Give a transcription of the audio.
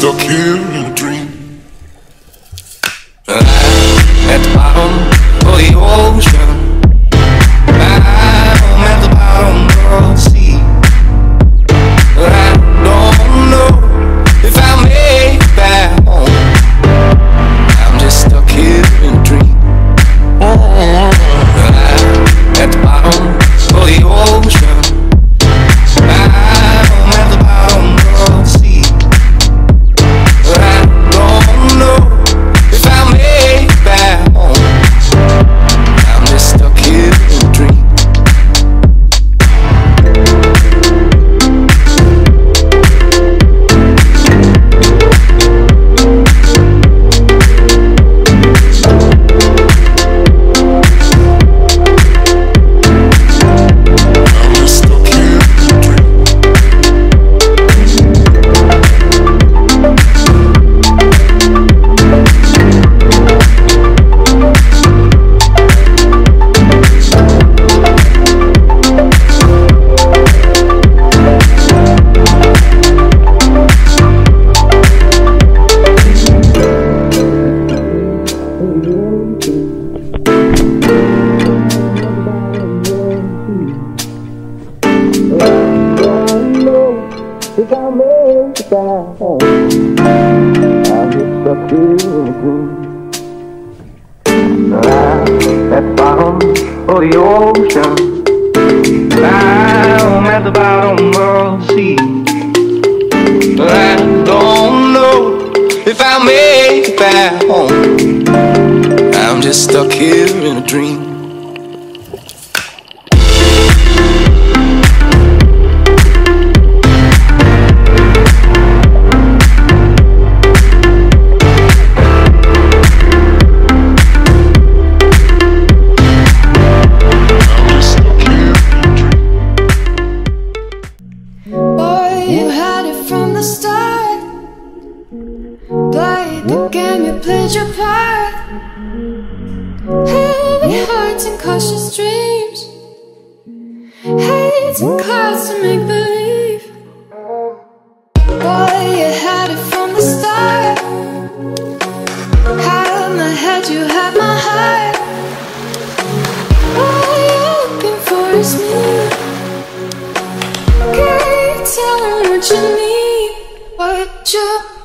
stuck here. side. I'm a pilgrim. Down at the bottom of the ocean. I'm at the bottom of the sea. I don't know if I'll make it back home. I'm just stuck here in a dream. The game, you played your part. Heavy hearts and cautious dreams. Hates clouds to make believe. Boy, you had it from the start. Had my head, you had my heart. All you're looking for is me. Can't tell what you need, what you